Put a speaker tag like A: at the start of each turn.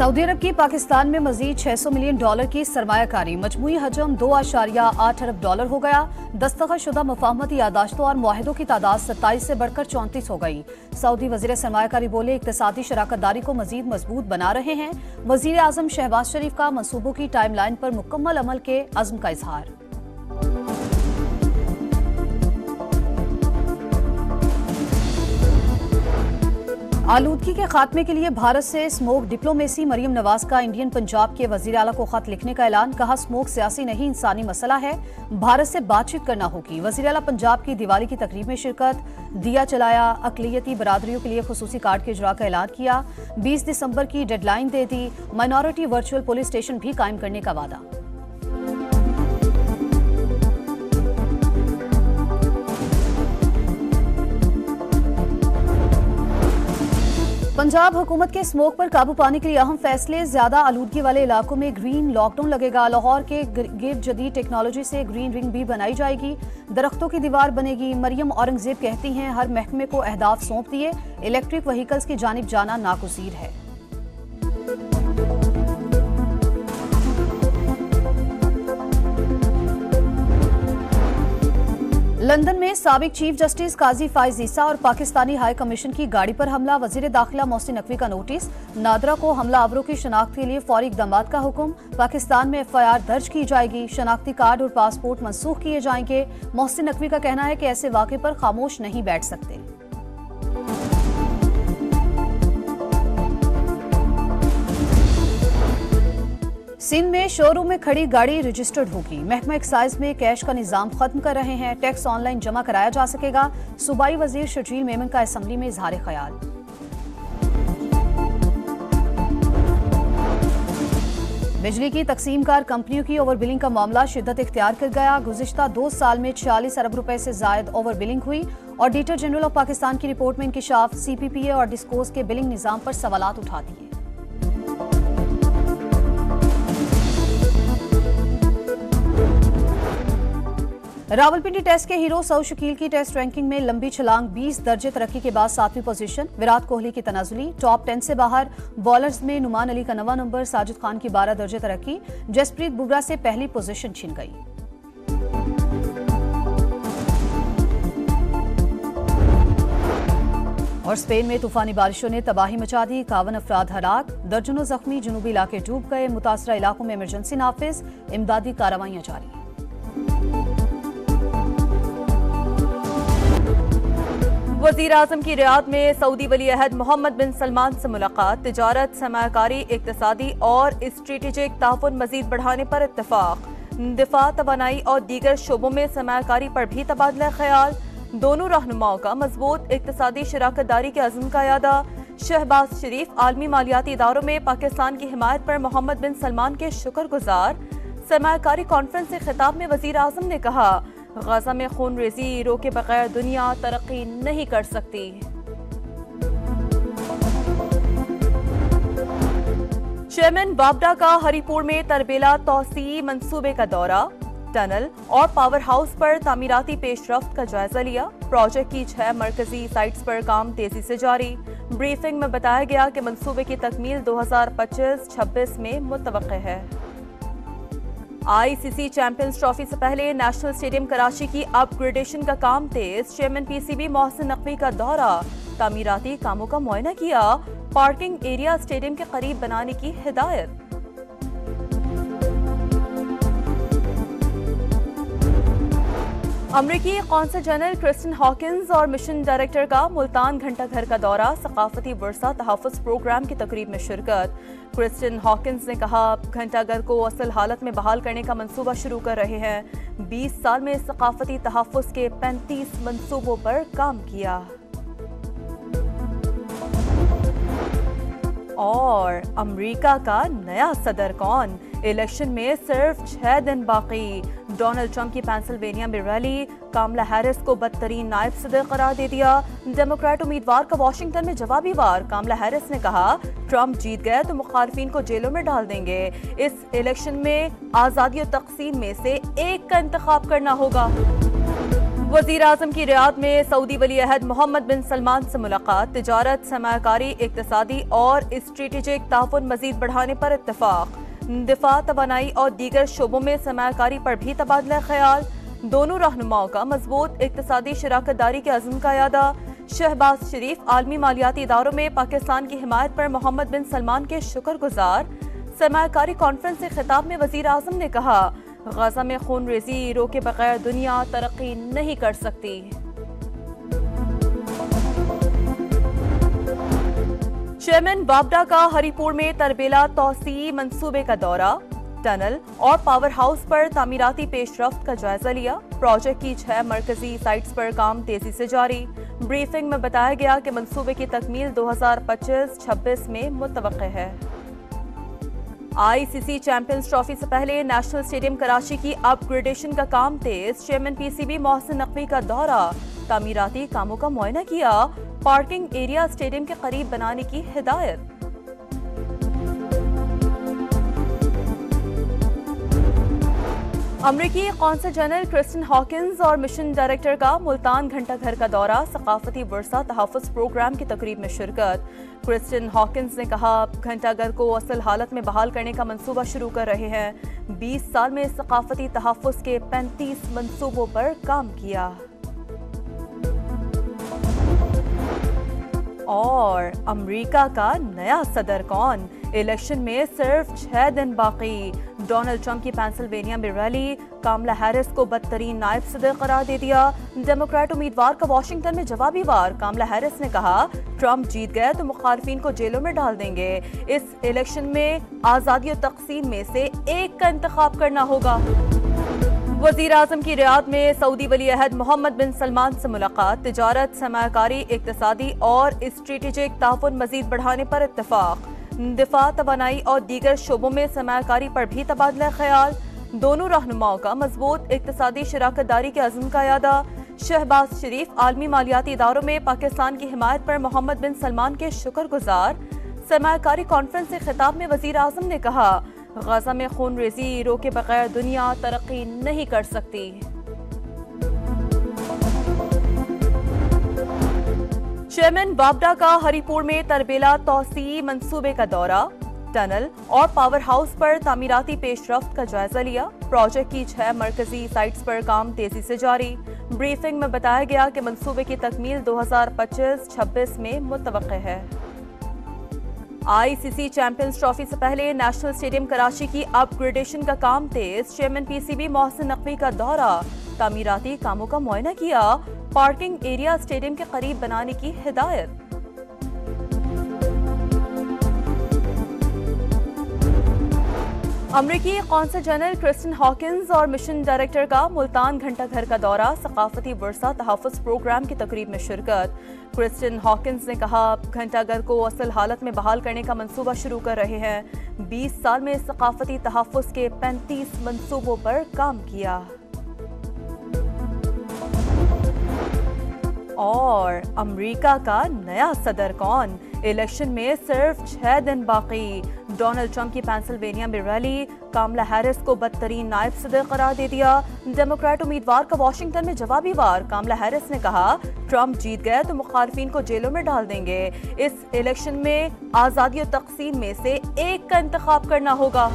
A: Saudi अरब की पाकिस्तान में मजीद 600 million dollar की सरमाकारी मजमू हजम दो आशारिया आठ अरब डॉलर हो गया। दस्तखत शुदा मुफाहमती यादाश्तों और माहिदों की तादाद सत्ताईस से बढ़कर चौंतीस हो गई। सऊदी वजी सरमाकारी बोले इकतदी शराकत दारी को मजीद मज़बूत बना रहे हैं। वज़ीर अजम शहबाज शरीफ का मनसूबों की टाइम लाइन पर मुकम्मल अमल के अज़म का इजहार। आलूदगी के खात्मे के लिए भारत से स्मोक डिप्लोमेसी मरियम नवाज़ का इंडियन पंजाब के वज़ीर अला को खत लिखने का ऐलान। कहा, स्मोक सियासी नहीं, इंसानी मसला है। भारत से बातचीत करना होगी। वज़ीर अला पंजाब की दिवाली की तकरीब में शिरकत। दिया चलाया अकलीती बरादरियों के लिए खसूसी कार्ड के इजरा का ऐलान किया। बीस दिसंबर की डेडलाइन दे दी। माइनॉरिटी वर्चुअल पुलिस स्टेशन भी कायम करने का वादा। पंजाब हुकूमत के स्मोक पर काबू पाने के लिए अहम फैसले, ज़्यादा आलूदगी वाले इलाकों में ग्रीन लॉकडाउन लगेगा। लाहौर के गिर जदीद टेक्नोलॉजी से ग्रीन रिंग भी बनाई जाएगी। दरख्तों की दीवार बनेगी। मरियम औरंगज़ेब कहती हैं, हर महकमे को अहदाफ सौंप दिए। इलेक्ट्रिक व्हीकल्स की जानब जाना नागजीर है। लंदन में सबक चीफ जस्टिस काजी फाइज ईसा और पाकिस्तानी हाई कमीशन की गाड़ी पर हमला। वज़ीर दाखिला मोहसिन नकवी का नोटिस। नादरा को हमला आवरों की शनाख्त के लिए फौरी इकदाम का हुक्म। पाकिस्तान में एफ़ आई आर दर्ज की जाएगी। शनाख्ती कार्ड और पासपोर्ट मनसूख किए जाएँगे। मोहसिन नकवी का कहना है कि ऐसे वाक़े पर खामोश नहीं बैठ सकते। सिंध में शोरूम में खड़ी गाड़ी रजिस्टर्ड होगी। महकमा एक्साइज में कैश का निज़ाम खत्म कर रहे हैं। टैक्स ऑनलाइन जमा कराया जा सकेगा। सूबाई वज़ीर शजील मेमन का असम्बली में इजहार ख्याल। बिजली की तकसीम कार कंपनियों की ओवर बिलिंग का मामला शिद्दत इख्तियार कर गया। गुजशत दो साल में छियालीस अरब रुपए से जायद ओवर बिलिंग हुई ऑडिटर जनरल ऑफ़ पाकिस्तान की रिपोर्ट में इंकशाफ सीपीपीए और डिस्कोस के बिलिंग निज़ाम पर सवाल उठा दिए। रावलपिंडी टेस्ट के हीरो सऊ शकील की टेस्ट रैंकिंग में लंबी छलांग 20 दर्जे तरक्की के बाद सातवीं पोजीशन। विराट कोहली की तनाजुली, टॉप 10 से बाहर। बॉलर्स में नुमान अली का नवा नंबर, साजिद खान की 12 दर्जे तरक्की। जसप्रीत बुमराह से पहली पोजीशन छिन गई। और स्पेन में तूफानी बारिशों ने तबाही मचा दी, इक्यावन अफराद हलाक। दर्जनों जख्मी जनूबी इलाके डूब गए। मुतासरा इलाकों में इमरजेंसी नाफिज। इमदादी कार्रवाइयाँ जारी। वज़ीर अजम की रियाद में सऊदी वली अहद मोहम्मद बिन सलमान से मुलाकात। तजारत, सरमाकारी इकतदी और स्ट्रेटेजिक ताउन मजीद बढ़ाने पर इतफाक दिफा तोानाई और दीगर शोबों में सरमाकारी पर भी तबादला ख्याल। दोनों रहनुमाओं का मज़बूत इकतदी शराकत दारी के अज़म का अदा शहबाज शरीफ आलमी मालियाती इदारों में पाकिस्तान की हिमायत पर मोहम्मद बिन सलमान के शुक्रगुजार। सरमाकारी कॉन्फ्रेंस से खिताब में वज़ीर अजम ने कहा गजा में खून रेजी रोके बगैर दुनिया तरक्की नहीं कर सकती। चेयरमैन बाबडा का हरिपुर में तरबेला तोसी मंसूबे का दौरा। टनल और पावर हाउस पर तामीराती पेशरफ का जायजा लिया। प्रोजेक्ट की छह मरकजी साइट्स पर काम तेज़ी से जारी। ब्रीफिंग में बताया गया कि मंसूबे की तकमील 2025-26 में मुतव है। आईसीसी चैंपियंस ट्रॉफी से पहले नेशनल स्टेडियम कराची की अपग्रेडेशन का काम तेज। चेयरमैन पीसीबी मोहसिन नकवी का दौरा। तमीराती कामों का मुआयना किया। पार्किंग एरिया स्टेडियम के करीब बनाने की हिदायत। अमरीकी कौंसल जनरल क्रिस्टन हॉकिंस और मिशन डायरेक्टर का मुल्तान घंटा घर का दौरा, सकाफती वर्षा तहफ़ प्रोग्राम की तकरीब में शिरकत। क्रिस्टन हॉकिंस ने कहा घंटा घर को असल हालत में बहाल करने का मंसूबा शुरू कर रहे हैं। 20 साल में सकाफती तहफ़ के 35 मंसूबों पर काम किया। और अमेरिका का नया सदर कौन? इलेक्शन में सिर्फ़ छह दिन बाकी। डोनाल्ड ट्रंप की पेंसिल्वेनिया में रैली, कामला हैरिस को बदतरीन नायब सदर करार दे दिया। डेमोक्रेट उम्मीदवार का वॉशिंगटन में जवाबी वार, कामला हैरिस ने कहा, ट्रंप जीत गए तो मुखालफिन को जेलों में डाल देंगे। इस इलेक्शन में आज़ादी और तकसीम में से एक का इंतखब करना होगा।
B: वज़ीर अजम की रियाद में सऊदी वली अहद मोहम्मद बिन सलमान से मुलाकात। तजारत, सरमाकारी, इकतसादी और स्ट्रेटेजिक ताउन मजीद बढ़ाने पर इतफाक दिफा तोानाई और दीगर शोबों में सरमाकारी पर भी तबादला ख्याल। दोनों रहनुमाओं का मज़बूत इकतसादी शराकत दारी के अज़म का अदा शहबाज शरीफ आलमी मालियाती इदारों में पाकिस्तान की हिमायत पर मोहम्मद बिन सलमान के शुक्र गुजार सरमाकारी कॉन्फ्रेंस से खिताब में वज़ीर अजम ने कहा, गजा में खून रेजी रोके बगैर दुनिया तरक्की नहीं कर सकती। चेयरमैन बाबडा का हरिपुर में तरबेला तोसी मंसूबे का दौरा। टनल और पावर हाउस पर तामीराती पेशरफ का जायजा लिया। प्रोजेक्ट की छह मरकजी साइट्स पर काम तेज़ी से जारी। ब्रीफिंग में बताया गया कि मंसूबे की तकमील 2025-26 में मुतव है। आईसीसी चैंपियंस ट्रॉफी से पहले नेशनल स्टेडियम कराची की अपग्रेडेशन का काम तेज। चेयरमैन पीसीबी मोहसिन नकवी का दौरा। तामीराती कामों का मुआयना किया। पार्किंग एरिया स्टेडियम के करीब बनाने की हिदायत। अमरीकी कौंसल जनरल क्रिस्टन हॉकिंस और मिशन डायरेक्टर का मुल्तान घंटा घर का दौरा, सकाफती वर्षा तहफ़ प्रोग्राम की तकरीब में शिरकत। क्रिस्टन हॉकिंस ने कहा, घंटा घर को असल हालत में बहाल करने का मंसूबा शुरू कर रहे हैं। 20 साल में सकाफती तहफ़ के 35 मंसूबों पर काम किया। और अमेरिका का नया सदर कौन? इलेक्शन में सिर्फ़ छह दिन बाकी। डोनाल्ड ट्रंप की पेंसिल्वेनिया में रैली, कामला हैरिस को बदतरीन नायब सदर करार दे दिया। डेमोक्रेट उम्मीदवार का वाशिंगटन में जवाबी वार। कामला हैरिस ने कहा, ट्रंप जीत गए तो मुखालफिन को जेलों में डाल देंगे। इस इलेक्शन में आज़ादी और तकसीम में से एक का इंतखब करना होगा। वज़ीर अजम की रियाद में सऊदी वली अहद मोहम्मद बिन सलमान से मुलाकात। तजारत, सरमाकारी, इकतसादी और स्ट्रेटेजिक ताउन मजीद बढ़ाने पर इतफाक दिफा तोानाई और दीगर शोबों में सरमाकारी पर भी तबादला ख्याल। दोनों रहनुमाओं का मज़बूत इकतसादी शराकत दारी के अज़म का अदा शहबाज शरीफ आलमी मालियाती इदारों में पाकिस्तान की हिमायत पर मोहम्मद बिन सलमान के शुक्र गुजार सरमाकारी कॉन्फ्रेंस से खिताब में वज़ीर अजम ने कहा गजा में खून रेजी रोके बगैर दुनिया तरक्की नहीं कर सकती। चेयरमैन बाबडा का हरिपुर में तरबेला तोसी मंसूबे का दौरा। टनल और पावर हाउस पर तामीराती पेशरफ का जायजा लिया। प्रोजेक्ट की छह मरकजी साइट्स पर काम तेज़ी से जारी। ब्रीफिंग में बताया गया कि मंसूबे की तकमील 2025-26 में मुतव है। आईसीसी चैंपियंस ट्रॉफी से पहले नेशनल स्टेडियम कराची की अपग्रेडेशन का काम तेज। चेयरमैन पीसीबी मोहसिन नकवी का दौरा। तमीराती कामों का मुआयना किया। पार्किंग एरिया स्टेडियम के करीब बनाने की हिदायत। अमरीकी कौंसल जनरल क्रिस्टन हॉकिंस और मिशन डायरेक्टर का मुल्तान घंटा घर का दौरा, सकाफती वर्षा तहफ़ प्रोग्राम की तकरीब में शिरकत। क्रिस्टन हॉकिंस ने कहा घंटा घर को असल हालत में बहाल करने का मंसूबा शुरू कर रहे हैं। 20 साल में सकाफती तहफ़ के 35 मंसूबों पर काम किया। और अमेरिका का नया सदर कौन? इलेक्शन में सिर्फ़ छह दिन बाकी। डोनाल्ड ट्रंप की पेंसिल्वेनिया में रैली, कामला हैरिस को बदतरीन नायब सदर करार दे दिया। डेमोक्रेट उम्मीदवार का वाशिंगटन में जवाबी वार, कामला हैरिस ने कहा, ट्रंप जीत गए तो मुखालफी को जेलों में डाल देंगे। इस इलेक्शन में आज़ादी और तकसीम में से एक का इंतखब करना होगा।